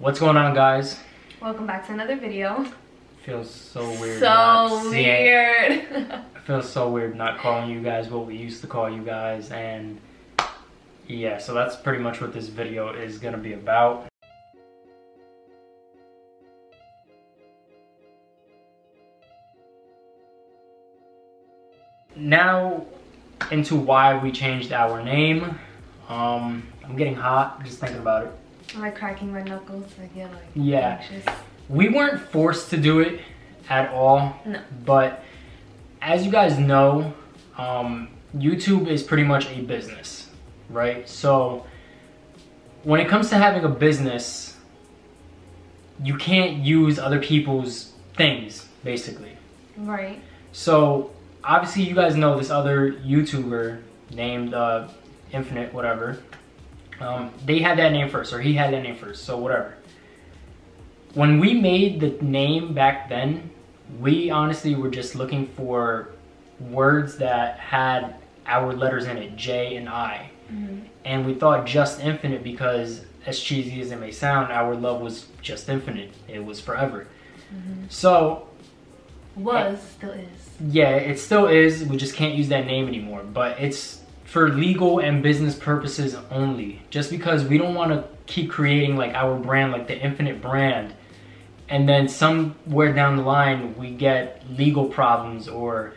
What's going on, guys? Welcome back to another video. Feels so weird. So weird. It feels so weird not calling you guys what we used to call you guys, and yeah, so that's pretty much what this video is gonna be about. Now, into why we changed our name. Um, I'm getting hot just thinking about it. Like cracking my knuckles. I get like Yeah. anxious. We weren't forced to do it at all. No. But as you guys know, um, YouTube is pretty much a business, right? So when it comes to having a business, you can't use other people's things, basically. Right. So obviously, you guys know this other YouTuber named uh, Infinite, whatever. Um, they had that name first, or he had that name first, so whatever. When we made the name back then, we honestly were just looking for words that had our letters in it, J and I. Mhm. And we thought just infinite because, as cheesy as it may sound, our love was just infinite. It was forever. So Was still is. yeah, it still is. We just can't use that name anymore. But it's for legal and business purposes only. Just because we don't want to keep creating like our brand, like the Infinite brand, and then somewhere down the line we get legal problems or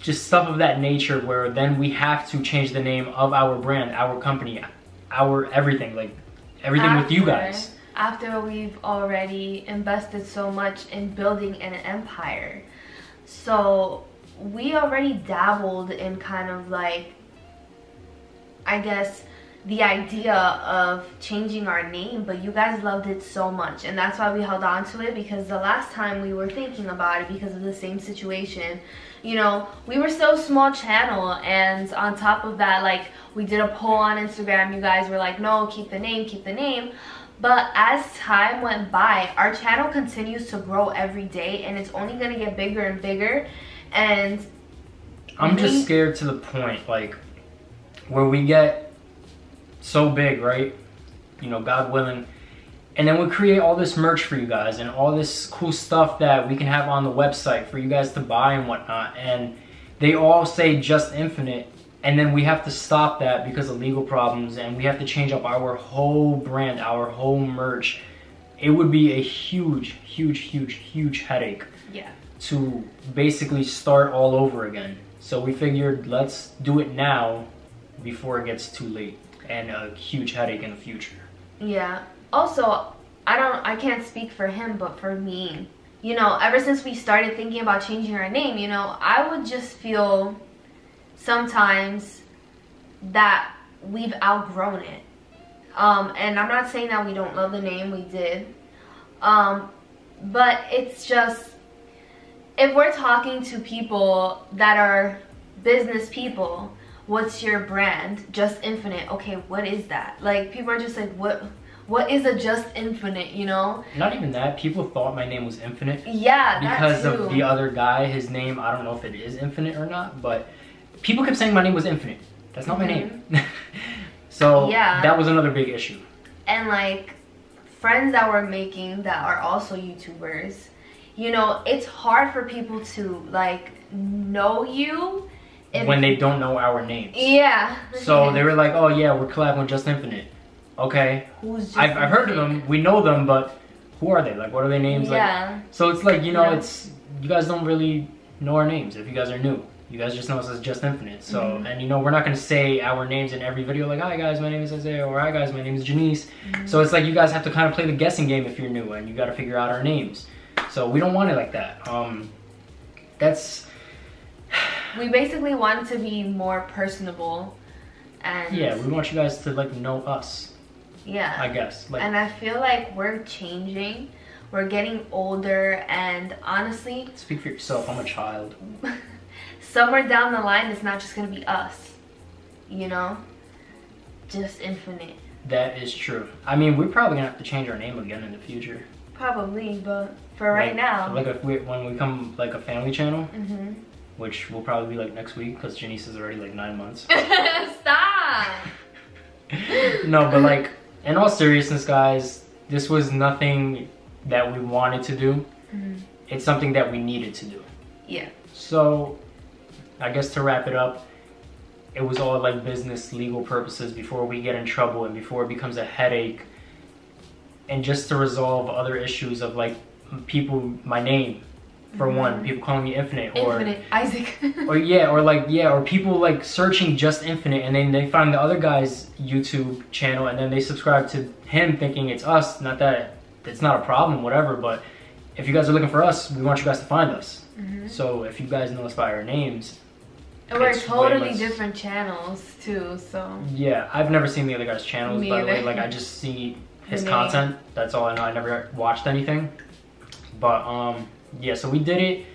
just stuff of that nature where then we have to change the name of our brand, our company, our everything, like everything with you guys. After we've already invested so much in building an empire. So we already dabbled in kind of like I guess the idea of changing our name, but you guys loved it so much, and that's why we held on to it because the last time we were thinking about it because of the same situation, you know, we were still a small channel, and on top of that, like we did a poll on Instagram, you guys were like, no, keep the name, keep the name. But as time went by, our channel continues to grow every day, and it's only gonna get bigger and bigger, and I'm just scared to the point, like, where we get so big, right? You know, God willing. And then we create all this merch for you guys and all this cool stuff that we can have on the website for you guys to buy and whatnot. And they all say just infinite. And then we have to stop that because of legal problems and we have to change up our whole brand, our whole merch. It would be a huge, huge, huge, huge headache yeah. to basically start all over again. So we figured let's do it now before it gets too late and a huge headache in the future. Yeah. Also, I don't I can't speak for him, but for me, you know, ever since we started thinking about changing our name, you know, I would just feel sometimes that we've outgrown it. Um, and I'm not saying that we don't love the name, we did. Um, but it's just if we're talking to people that are business people, what's your brand? Just Infinite. Okay, what is that? Like people are just like, what? What is a Just Infinite? You know? Not even that, people thought my name was Infinite Yeah, because of the other guy. His name, I don't know if it is Infinite or not, but people kept saying my name was Infinite. That's not my name. so Mm-hmm. Yeah. that was another big issue. and like friends that we're making that are also YouTubers, you know, it's hard for people to like know you if- when they don't know our names. yeah. So they were like, oh yeah, we're collabing with Just Infinite. Okay, Who's Just I've, I've heard of them. We know them, but who are they? Like, what are their names? Like, Yeah. so it's like you know, Yeah. it's you guys don't really know our names if you guys are new. You guys just know us as Just Infinite. So, Mhm. and you know, we're not gonna say our names in every video. Like, hi guys, my name is Isaiah, or hi guys, my name is Janiece. So it's like you guys have to kind of play the guessing game if you're new, and you got to figure out our names. So we don't want it like that. Um, that's we basically wanted to be more personable and yeah. We want you guys to like know us. yeah. I guess. Like, and I feel like we're changing. We're getting older and honestly, speak for yourself. I'm a child. somewhere down the line it's not just gonna be us. You know? Just infinite. That is true. I mean, we're probably gonna have to change our name again in the future. Probably, but for right Like- now. Like if we when we come like a family channel, hmm which will probably be like next week because Janiece is already like nine months. Stop. no, but like in all seriousness, guys, this was nothing that we wanted to do. Mhm. It's something that we needed to do. Yeah. So, I guess to wrap it up, it was all like business, legal purposes before we get in trouble and before it becomes a headache. And just to resolve other issues of like people, my name, for one, people calling me Infinite, or Infinite Isaac. or yeah, or like yeah, or people like searching just Infinite, and then they find the other guy's YouTube channel, and then they subscribe to him thinking it's us. Not that it's not a problem, whatever. But if you guys are looking for us, we want you guys to find us. Mhm. So if you guys know us by our names, And we're totally less- different channels too, so yeah, I've never seen the other guy's channels. Me by the way, either. like I just see his content. That's all I know. I never watched anything. But um, yeah, so we did it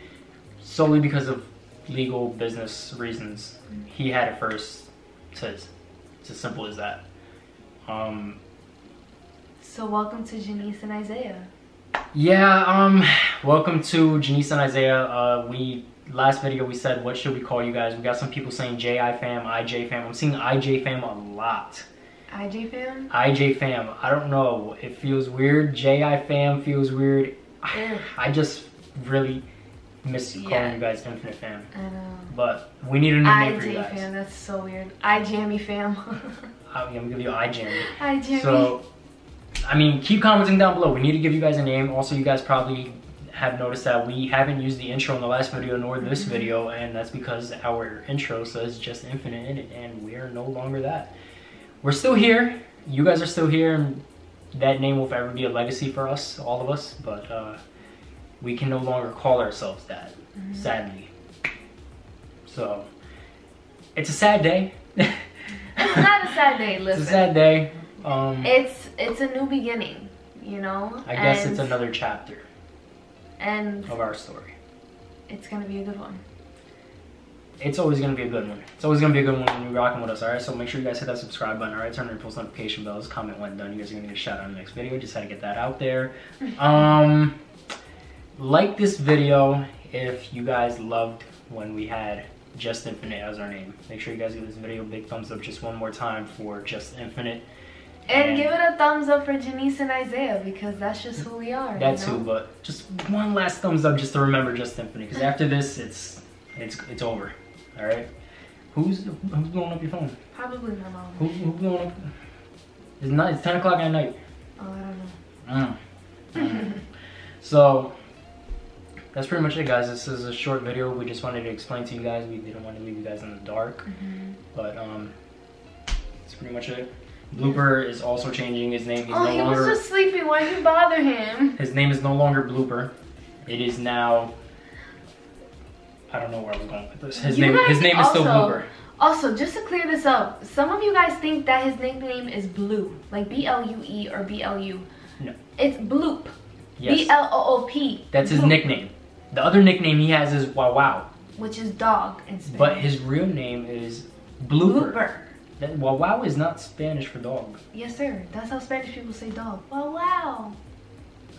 solely because of legal business reasons. He had it first. So it's, it's as simple as that. Um, so welcome to Janiece and Isaiah. yeah. Um, welcome to Janiece and Isaiah. Uh, we last video we said what should we call you guys? We got some people saying JI fam, IJ fam. I'm seeing IJ fam a lot. IJ fan? IJ fam, I don't know. It feels weird. JI fam feels weird. Ugh. I just really miss calling you guys Infinite fam. I know. But we need a new name for you guys. fan, that's so weird. I Jammy fam. I'm gonna give you IJam. Hi Jammy. So, I mean, keep commenting down below. We need to give you guys a name. Also, you guys probably have noticed that we haven't used the intro in the last video nor this Mhm. video, and that's because our intro says just infinite in it, and we are no longer that. We're still here. You guys are still here, and that name will forever be a legacy for us, all of us. But uh, we can no longer call ourselves that, Mhm. sadly. So, it's a sad day. it's not a sad day, listen. It's a sad day. Um, It's it's a new beginning, you know? I guess and, it's another chapter and of our story. it's gonna be a good one. It's always gonna be a good one. It's always gonna be a good one when you're rocking with us, alright? So make sure you guys hit that subscribe button, alright? Turn on your post notification bells, comment when done. You guys are gonna get a shout out in the next video. Just had to get that out there. Um like this video if you guys loved when we had Just Infinite as our name. Make sure you guys give this video a big thumbs up just one more time for Just Infinite. And give it a thumbs up for Janiece and Isaiah because that's just who we are. That you too, know? but just one last thumbs up just to remember Just Infinite. Because after this, it's it's it's over. All right. Who's who's blowing up your phone? Probably my mom. Who who blowing up? It's not. It's ten o'clock at night. Oh, I don't know. Mm. Mm. so that's pretty much it, guys. This is a short video. We just wanted to explain to you guys. We didn't want to leave you guys in the dark, Mhm. but um, that's pretty much it. Blooper is also changing his name. He's Oh, no he longer. was just sleeping. Why did you bother him? His name is no longer Blooper. It is now. I don't know where I was going with this. His You name. His name is still Blooper. Also, just to clear this up, some of you guys think that his nickname is Blue, like B L U E or B L U. No. It's Bloop. Yes, B L O O P. that's his nickname. The other nickname he has is Wow Wow, Which is dog in Spanish. but his real name is Blooper. Blooper. That, wow Wow is not Spanish for dog. Yes, sir. That's how Spanish people say dog. Wow, wow.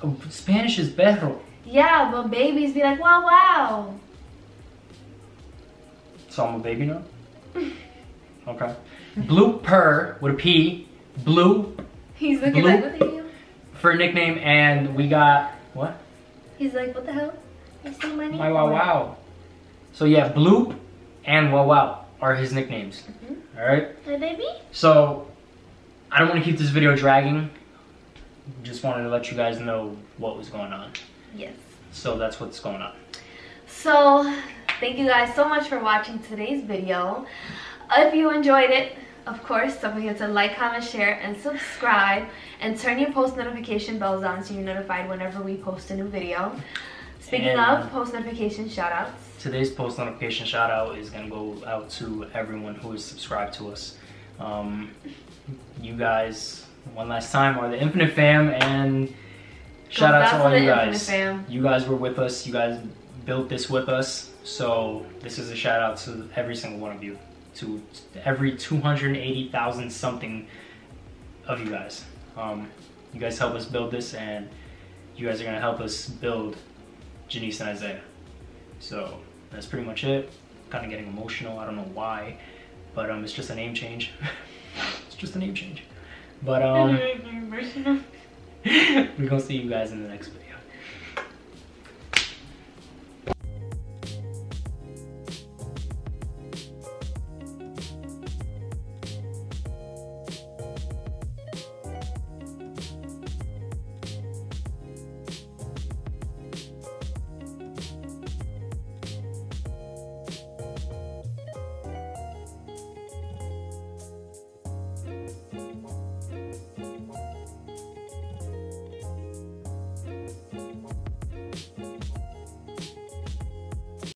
Oh, Spanish is perro. Yeah, but babies be like, wow, wow. So I'm a baby now. Okay. Blooper with a P. Blue He's looking like, what the hell? for a nickname, and we got what? He's like, what the hell? My Wow Wow. So yeah, Bloop and Wow Wow are his nicknames. Mhm. All right. My baby? So I don't want to keep this video dragging. Just wanted to let you guys know what was going on. Yes. So that's what's going on. So, thank you guys so much for watching today's video. If you enjoyed it, of course, don't forget to like, comment, share, and subscribe. And turn your post notification bells on so you're notified whenever we post a new video. Speaking And- of post notification shout outs. Today's post notification shout out is gonna go out to everyone who is subscribed to us. Um, you guys, one last time, are the Infinite Fam, and shout out to all you guys. You guys were with us. You guys built this with us. So this is a shout out to every single one of you, to every 280,000 something of you guys. Um, you guys help us build this, and you guys are gonna help us build Janiece and Isaiah. So that's pretty much it. Kind of getting emotional. I don't know why, but um, it's just a name change. it's just a name change. But um, We're gonna see you guys in the next video.